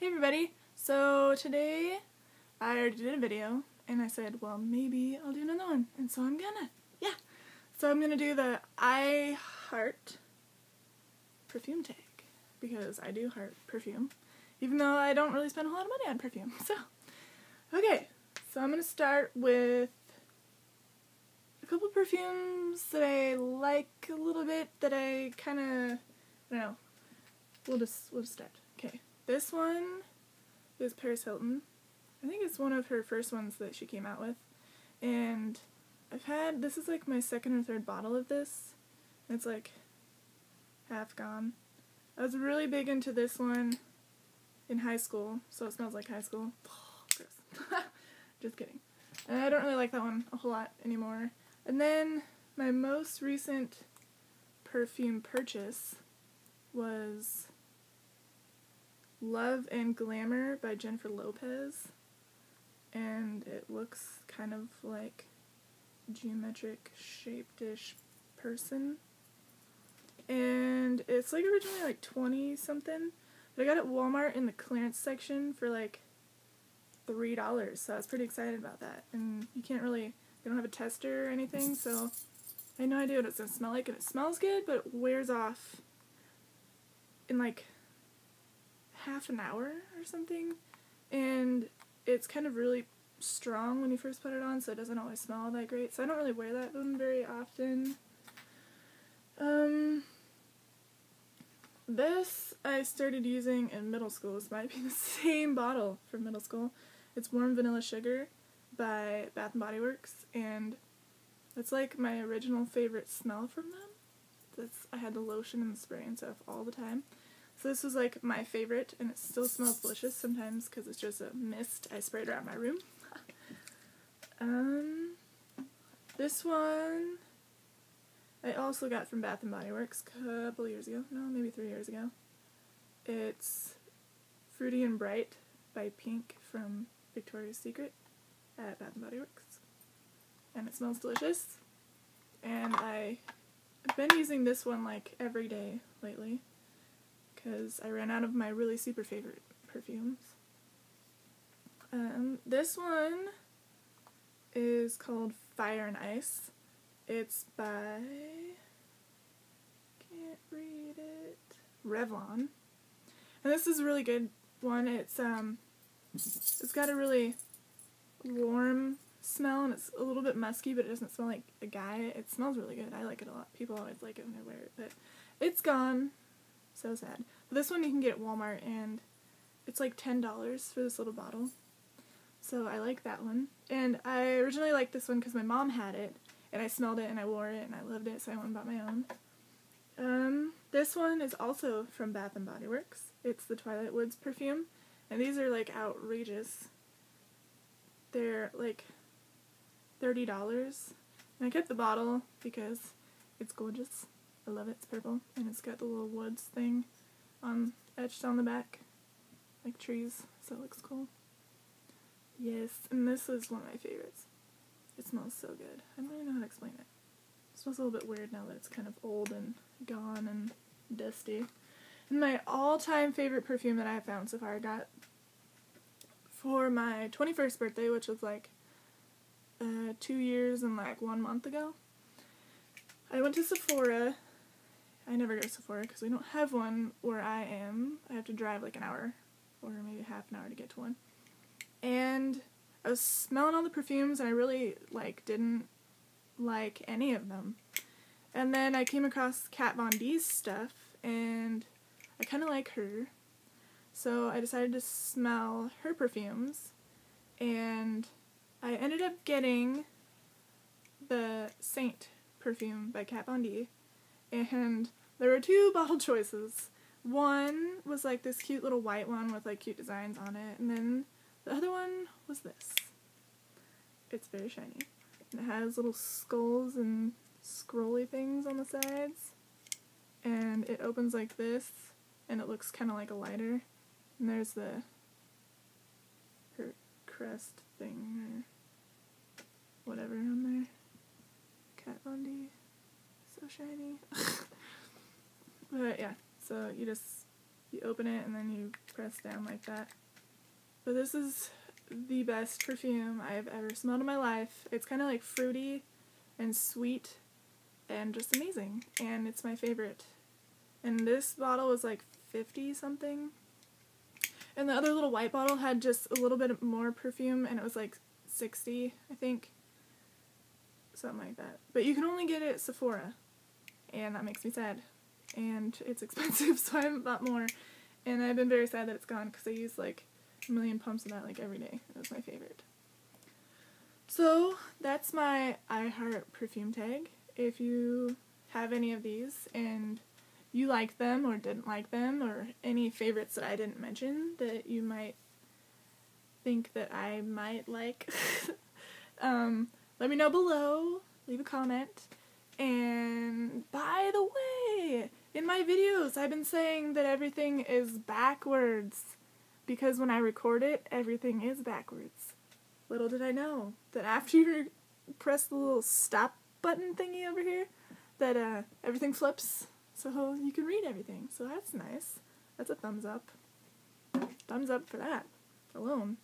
Hey everybody! So today I already did a video and I said, well maybe I'll do another one and so I'm gonna. Yeah! So I'm gonna do the I Heart perfume tag because I do heart perfume even though I don't really spend a lot of money on perfume. So, okay, so I'm gonna start with a couple perfumes that I like a little bit that I kind of, I don't know, we'll just, we'll just start. This one is Paris Hilton. I think it's one of her first ones that she came out with. And I've had, this is like my second or third bottle of this. It's like half gone. I was really big into this one in high school, so it smells like high school. gross. Just kidding. And I don't really like that one a whole lot anymore. And then my most recent perfume purchase was Love and Glamour by Jennifer Lopez. And it looks kind of like geometric shaped-ish person. And it's like originally like 20 something. But I got it at Walmart in the clearance section for like $3. So I was pretty excited about that. And you can't really, they don't have a tester or anything. So I had no idea what it's going to smell like. And it smells good, but it wears off in like half an hour or something. And it's kind of really strong when you first put it on, so it doesn't always smell that great. So I don't really wear that one very often. Um, this I started using in middle school. This might be the same bottle from middle school. It's Warm Vanilla Sugar by Bath & Body Works, and it's like my original favorite smell from them. That's, I had the lotion and the spray and stuff all the time. So this was like my favorite, and it still smells delicious sometimes because it's just a mist I sprayed around my room. um, this one I also got from Bath and Body Works a couple years ago. No, maybe three years ago. It's Fruity and Bright by Pink from Victoria's Secret at Bath and Body Works, and it smells delicious. And I I've been using this one like every day lately because I ran out of my really super favorite perfumes. Um, this one is called Fire and Ice. It's by can't read it Revlon, and this is a really good one. It's um, it's got a really warm smell and it's a little bit musky, but it doesn't smell like a guy. It smells really good. I like it a lot. People always like it when they wear it, but it's gone. So sad. But this one you can get at Walmart and it's like $10 for this little bottle. So I like that one. And I originally liked this one because my mom had it and I smelled it and I wore it and I loved it so I went and bought my own. Um, this one is also from Bath & Body Works. It's the Twilight Woods perfume. And these are like outrageous. They're like $30. And I kept the bottle because it's gorgeous. I love it. It's purple, and it's got the little woods thing on etched on the back, like trees. So it looks cool. Yes, and this is one of my favorites. It smells so good. I don't really know how to explain it. It smells a little bit weird now that it's kind of old and gone and dusty. And my all-time favorite perfume that I have found so far, I got for my 21st birthday, which was like uh, two years and like one month ago. I went to Sephora I never go to Sephora because we don't have one where I am. I have to drive like an hour or maybe half an hour to get to one. And I was smelling all the perfumes and I really like didn't like any of them. And then I came across Kat Von D's stuff and I kind of like her. So I decided to smell her perfumes and I ended up getting the Saint perfume by Kat Von D and there were two bottle choices. One was like this cute little white one with like cute designs on it, and then the other one was this. It's very shiny. And it has little skulls and scrolly things on the sides. And it opens like this, and it looks kind of like a lighter. And there's the her crest thing or whatever on there. Kat Von D. So shiny. but yeah, so you just You open it and then you press down like that. But this is the best perfume I have ever smelled in my life. It's kind of like fruity and sweet and just amazing. And it's my favorite. And this bottle was like 50 something. And the other little white bottle had just a little bit more perfume and it was like 60, I think. Something like that. But you can only get it at Sephora. And that makes me sad. And it's expensive, so I haven't bought more. And I've been very sad that it's gone because I use like a million pumps of that like every day. It was my favorite. So that's my I Heart perfume tag. If you have any of these and you like them or didn't like them or any favorites that I didn't mention that you might think that I might like, um, let me know below. Leave a comment. And by the way, in my videos, I've been saying that everything is backwards because when I record it, everything is backwards. Little did I know that after you press the little stop button thingy over here, that uh, everything flips so you can read everything. So that's nice. That's a thumbs up. Thumbs up for that alone.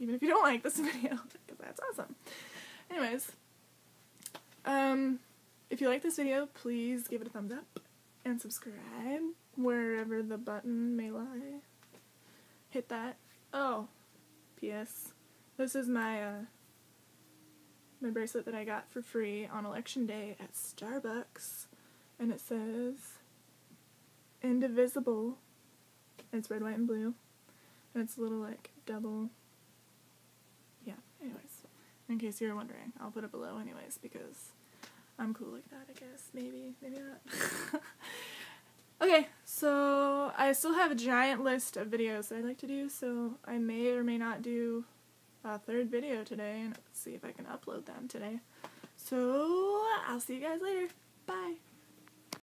Even if you don't like this video, because that's awesome. Anyways, um, if you like this video, please give it a thumbs up and subscribe wherever the button may lie. Hit that. Oh, P.S. This is my uh, my bracelet that I got for free on election day at Starbucks, and it says indivisible. It's red, white, and blue, and it's a little like double. Yeah. Anyways, in case you were wondering, I'll put it below anyways because I'm cool like that. I guess maybe, maybe not. Okay, so I still have a giant list of videos that I'd like to do, so I may or may not do a third video today and see if I can upload them today. So I'll see you guys later. Bye.